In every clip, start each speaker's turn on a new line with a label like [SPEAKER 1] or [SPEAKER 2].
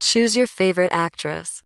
[SPEAKER 1] Choose your favorite actress.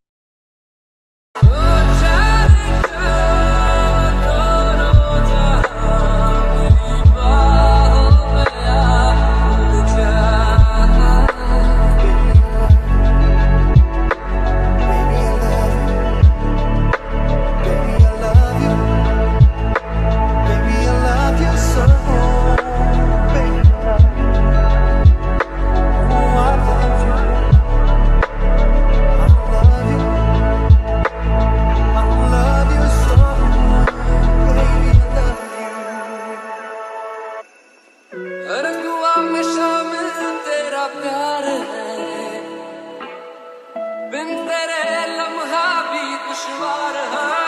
[SPEAKER 2] بن لمها لمحہ بھی